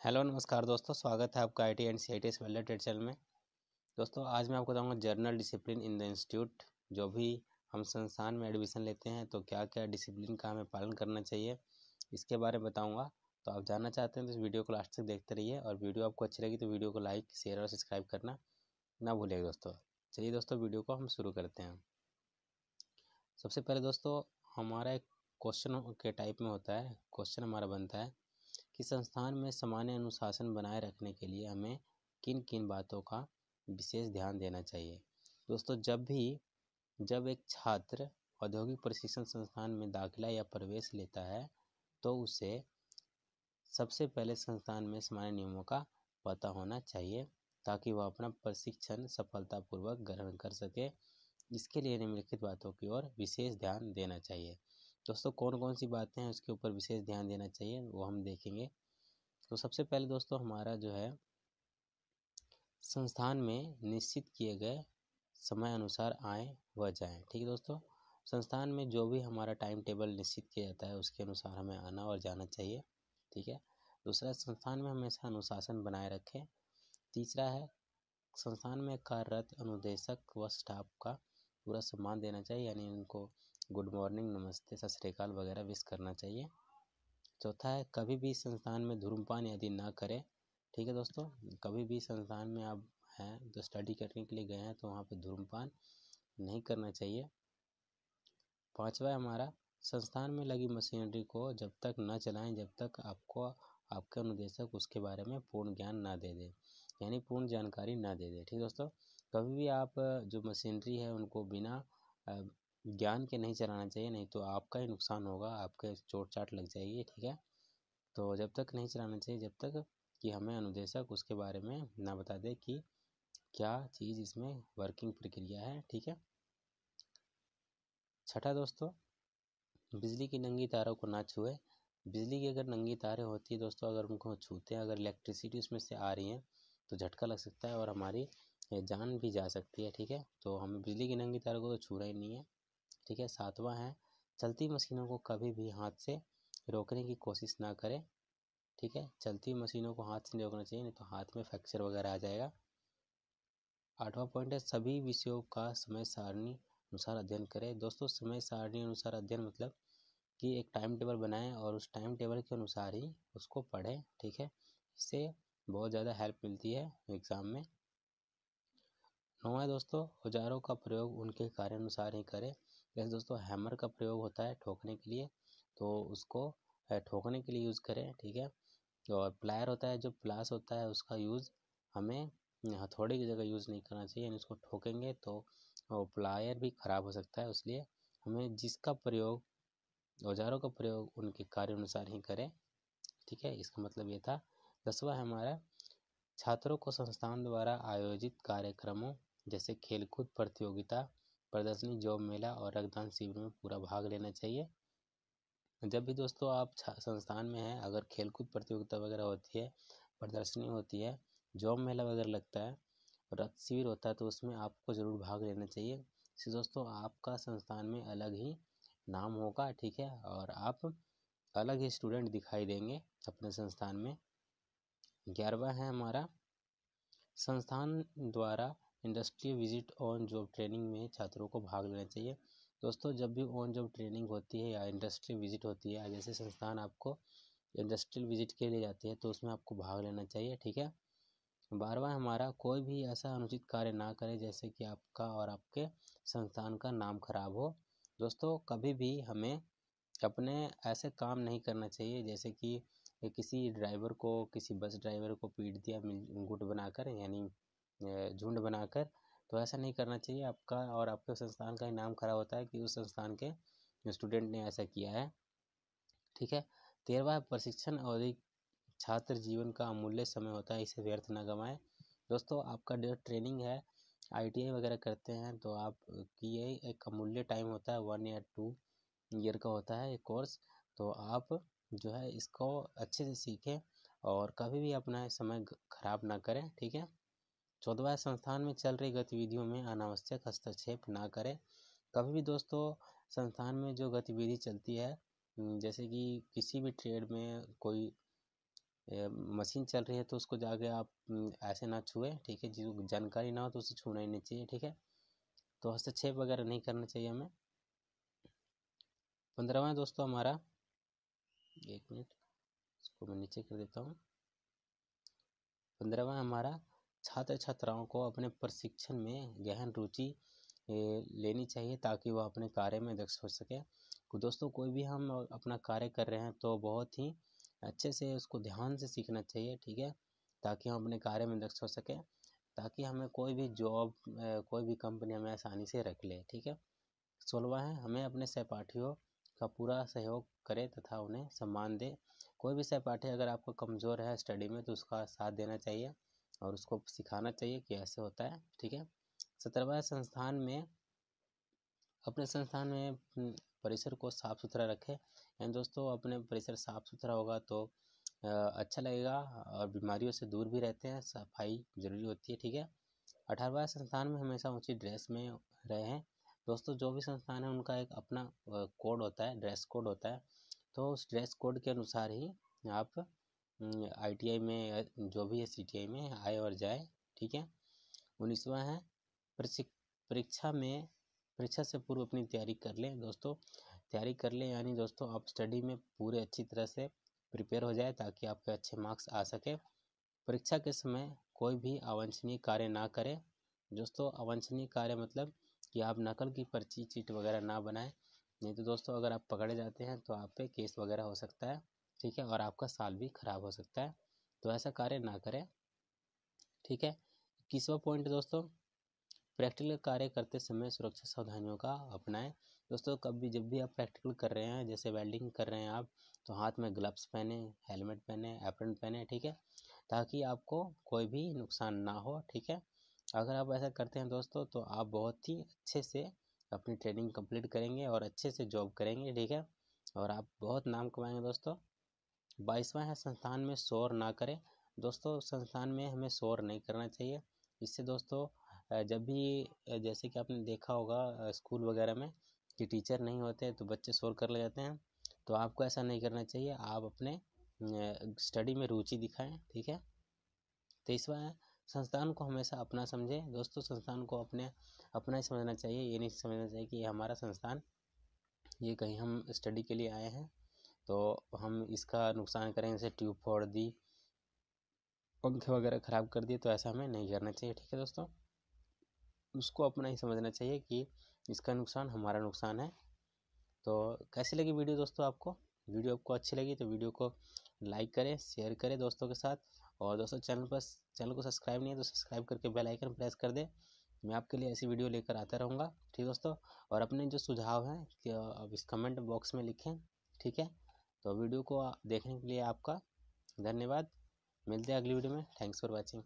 Hello, नमस्कार दोस्तों, स्वागत है आपका I T and C I T S trade channel में। दोस्तों, आज मैं आपको बताऊँगा general discipline in the institute, जो भी हम संस्थान में एडमिशन लेते हैं तो क्या क्या डिसिप्लिन का हमें पालन करना चाहिए, इसके बारे में बताऊँगा। तो आप जानना चाहते हैं तो इस वीडियो को लास्ट तक देखते रहिए, और वीडियो आपको अच्छी लगी तो वीडियो को लाइक, शेयर और सब्सक्राइब करना ना भूलिएगा दोस्तों। चलिए दोस्तों, वीडियो को हम शुरू करते हैं। सबसे पहले दोस्तों, हमारा एक क्वेश्चन के टाइप में होता है, क्वेश्चन हमारा बनता है कि संस्थान में सामान्य अनुशासन बनाए रखने के लिए हमें किन किन बातों का विशेष ध्यान देना चाहिए? दोस्तों, जब भी, जब एक छात्र औद्योगिक प्रशिक्षण संस्थान में दाखिला या प्रवेश लेता है तो उसे सबसे पहले संस्थान में सामान्य नियमों का पता होना चाहिए, ताकि वह अपना प्रशिक्षण सफलतापूर्वक ग्रहण कर सके। इसके लिए निम्नलिखित बातों की ओर विशेष ध्यान देना चाहिए। दोस्तों कौन कौन सी बातें हैं उसके ऊपर विशेष ध्यान देना चाहिए, वो हम देखेंगे। तो सबसे पहले दोस्तों, हमारा जो है, संस्थान में निश्चित किए गए समय अनुसार आए व जाएँ। ठीक है दोस्तों? संस्थान में जो भी हमारा टाइम टेबल निश्चित किया जाता है, उसके अनुसार हमें आना और जाना चाहिए। ठीक है? दूसरा, संस्थान में हमेशा अनुशासन बनाए रखें। तीसरा है, संस्थान में कार्यरत अनुदेशक व स्टाफ का पूरा सम्मान देना चाहिए, यानी उनको गुड मॉर्निंग, नमस्ते, सत श्रीकाल वगैरह विश करना चाहिए। चौथा है, कभी भी संस्थान में धूम्रपान यदि ना करें, ठीक है दोस्तों? कभी भी संस्थान में आप हैं तो स्टडी करने के लिए गए हैं तो वहाँ पे धूम्रपान नहीं करना चाहिए। पांचवा हमारा, संस्थान में लगी मशीनरी को जब तक न चलाएँ, जब तक आपको, आपके अनुदेशक उसके बारे में पूर्ण ज्ञान ना दे दे, यानी पूर्ण जानकारी ना दे दे, ठीक है दोस्तों? कभी भी आप, जो मशीनरी है, उनको बिना ज्ञान के नहीं चलाना चाहिए, नहीं तो आपका ही नुकसान होगा, आपके चोट चाट लग जाएगी, ठीक है? तो जब तक नहीं चलाना चाहिए, जब तक कि हमें अनुदेशक उसके बारे में ना बता दे कि क्या चीज़ इसमें वर्किंग प्रक्रिया है, ठीक है? छठा दोस्तों, बिजली की नंगी तारों को ना छुए। बिजली की अगर नंगी तारें होती है दोस्तों, अगर उनको छूते हैं, अगर इलेक्ट्रिसिटी उसमें से आ रही है तो झटका लग सकता है और हमारी जान भी जा सकती है, ठीक है? तो हमें बिजली की नंगी तारों को तो छूना ही नहीं है। ठीक है, सातवां है। चलती मशीनों को कभी भी हाथ से रोकने की कोशिश ना करें, ठीक है? चलती मशीनों को हाथ से नहीं रोकना चाहिए, नहीं तो हाथ में फ्रैक्चर वगैरह आ जाएगा। आठवां पॉइंट है, सभी विषयों का समय सारणी अनुसार अध्ययन करें। दोस्तों, समय सारणी अनुसार अध्ययन मतलब कि एक टाइम टेबल बनाएँ और उस टाइम टेबल के अनुसार ही उसको पढ़ें, ठीक है? इससे बहुत ज़्यादा हेल्प मिलती है एग्ज़ाम में। नौवा दोस्तों, औजारों का प्रयोग उनके कार्य अनुसार ही करें। जैसे दोस्तों हैमर का प्रयोग होता है ठोकने के लिए तो उसको ठोकने के लिए यूज़ करें, ठीक है? और प्लायर होता है, जो प्लास होता है, उसका यूज़ हमें हथौड़े की जगह यूज़ नहीं करना चाहिए, यानी उसको ठोकेंगे तो प्लायर भी ख़राब हो सकता है इसलिए हमें जिसका प्रयोग, औजारों का प्रयोग उनके कार्य अनुसार ही करें, ठीक है? इसका मतलब ये था। दसवा हमारा, छात्रों को संस्थान द्वारा आयोजित कार्यक्रमों, जैसे खेलकूद प्रतियोगिता प्रदर्शनी जॉब मेला और रक्तदान शिविर में पूरा भाग लेना चाहिए। जब भी दोस्तों आप संस्थान में हैं, अगर खेलकूद प्रतियोगिता वगैरह होती है, प्रदर्शनी होती है, जॉब मेला वगैरह लगता है, रक्त शिविर होता है तो उसमें आपको ज़रूर भाग लेना चाहिए। इससे दोस्तों आपका संस्थान में अलग ही नाम होगा, ठीक है? और आप अलग ही स्टूडेंट दिखाई देंगे अपने संस्थान में। ग्यारहवा है हमारा संस्थान द्वारा industrial visit on job training में छात्रों को भाग लेना चाहिए। दोस्तों, जब भी ऑन जॉब ट्रेनिंग होती है या इंडस्ट्रियल विज़िट होती है जैसे संस्थान आपको इंडस्ट्रियल विज़िट के लिए जाती है तो उसमें आपको भाग लेना चाहिए, ठीक है? बारवा हमारा कोई भी ऐसा अनुचित कार्य ना करे, जैसे कि आपका और आपके संस्थान का नाम खराब हो। दोस्तों, कभी भी हमें अपने ऐसे काम नहीं करना चाहिए, जैसे कि किसी ड्राइवर को, किसी बस ड्राइवर को पीट दिया गुट बनाकर, यानी झुंड बनाकर तो ऐसा नहीं करना चाहिए आपका और आपके संस्थान का ही नाम खराब होता है कि उस संस्थान के स्टूडेंट ने ऐसा किया है। ठीक है? तेरहवा प्रशिक्षण अवधि, छात्र जीवन का अमूल्य समय होता है, इसे व्यर्थ न गंवाएँ। दोस्तों, आपका जो ट्रेनिंग है, आईटीआई वगैरह करते हैं तो आप की ये एक अमूल्य टाइम होता है, वन या टू ईयर का होता है ये कोर्स। तो आप जो है इसको अच्छे से सीखें और कभी भी अपना समय खराब ना करें, ठीक है? चौदवा संस्थान में चल रही गतिविधियों में अनावश्यक हस्तक्षेप ना करें। कभी भी दोस्तों, संस्थान में जो गतिविधि चलती है जैसे कि किसी भी ट्रेड में कोई मशीन चल रही है तो उसको जाके आप ऐसे ना छुए, ठीक है? जिसको जानकारी ना हो तो उसे छूना ही नहीं चाहिए, ठीक है? तो हस्तक्षेप वगैरह नहीं करना चाहिए हमें। पंद्रहवा दोस्तों हमारा, एक मिनट, इसको मैं नीचे कर देता हूँ। पंद्रहवा हमारा छात्र छात्राओं को अपने प्रशिक्षण में गहन रुचि लेनी चाहिए ताकि वह अपने कार्य में दक्ष हो सके। तो दोस्तों, कोई भी हम अपना कार्य कर रहे हैं तो बहुत ही अच्छे से उसको ध्यान से सीखना चाहिए, ठीक है? ताकि हम अपने कार्य में दक्ष हो सकें, ताकि हमें कोई भी जॉब कोई भी कंपनी हमें आसानी से रख ले, ठीक है? सोलवा है, हमें अपने सहपाठियों का पूरा सहयोग करें तथा उन्हें सम्मान दे। कोई भी सहपाठी अगर आपको कमज़ोर है स्टडी में तो उसका साथ देना चाहिए। और उसको सिखाना चाहिए कि ऐसे होता है, ठीक है? सत्रहवा संस्थान में, अपने संस्थान में परिसर को साफ़ सुथरा रखें। एंड दोस्तों, अपने परिसर साफ़ सुथरा होगा तो अच्छा लगेगा और बीमारियों से दूर भी रहते हैं, सफ़ाई ज़रूरी होती है, ठीक है? अठारहवा संस्थान में हमेशा ऊँची ड्रेस में रहे दोस्तों, जो भी संस्थान है, उनका एक अपना कोड होता है, ड्रेस कोड होता है। तो उस ड्रेस कोड के अनुसार ही आप आईटीआई में, जो भी है सी में, आए और जाए, ठीक है? उन्नीसवा है परीक्षा में, परीक्षा से पूर्व अपनी तैयारी कर लें दोस्तों। तैयारी कर लें, यानी दोस्तों आप स्टडी में पूरे अच्छी तरह से प्रिपेयर हो जाए ताकि आपके अच्छे मार्क्स आ सके। परीक्षा के समय कोई भी अवांछनीय कार्य ना करें। दोस्तों, अवांछनीय कार्य मतलब कि आप नकल की पर्ची, चीट वगैरह ना बनाएँ। नहीं तो दोस्तों अगर आप पकड़े जाते हैं तो आप पे केस वगैरह हो सकता है। ठीक है, और आपका साल भी खराब हो सकता है। तो ऐसा कार्य ना करें, ठीक है? इक्कीसवा पॉइंट दोस्तों प्रैक्टिकल कार्य करते समय सुरक्षा सावधानियों का अपनाएँ। दोस्तों कभी जब भी आप प्रैक्टिकल कर रहे हैं, जैसे वेल्डिंग कर रहे हैं आप तो हाथ में ग्लव्स पहने हेलमेट पहने एप्रन पहने, ठीक है? ताकि आपको कोई भी नुकसान ना हो, ठीक है? अगर आप ऐसा करते हैं दोस्तों तो आप बहुत ही अच्छे से अपनी ट्रेनिंग कंप्लीट करेंगे और अच्छे से जॉब करेंगे, ठीक है? और आप बहुत नाम कमाएँगे दोस्तों। बाईसवा है, संस्थान में शोर ना करें। दोस्तों, संस्थान में हमें शोर नहीं करना चाहिए। इससे दोस्तों जब भी जैसे कि आपने देखा होगा स्कूल वगैरह में कि टीचर नहीं होते तो बच्चे शोर कर ले जाते हैं। तो आपको ऐसा नहीं करना चाहिए। आप अपने स्टडी में रुचि दिखाएँ, ठीक है? तेईसवा है, संस्थान को हमेशा अपना समझें। दोस्तों, संस्थान को अपने, अपना ही समझना चाहिए। ये नहीं समझना चाहिए कि ये हमारा संस्थान, ये कहीं हम स्टडी के लिए आए हैं। तो हम इसका नुकसान करेंगे जैसे ट्यूब फोड़ दी, पंखे वगैरह ख़राब कर दिए तो ऐसा हमें नहीं करना चाहिए, ठीक है दोस्तों? उसको अपना ही समझना चाहिए कि इसका नुकसान हमारा नुकसान है। तो कैसी लगी वीडियो दोस्तों आपको? वीडियो आपको अच्छी लगी तो वीडियो को लाइक करें, शेयर करें दोस्तों के साथ। और दोस्तों, चैनल पर, चैनल को सब्सक्राइब नहीं है तो सब्सक्राइब करके बेल आइकन प्रेस कर दें। मैं आपके लिए ऐसी वीडियो लेकर आता रहूँगा, ठीक दोस्तों? और अपने जो सुझाव हैं अब इस कमेंट बॉक्स में लिखें, ठीक है? तो वीडियो को देखने के लिए आपका धन्यवाद। मिलते हैं अगली वीडियो में। Thanks for watching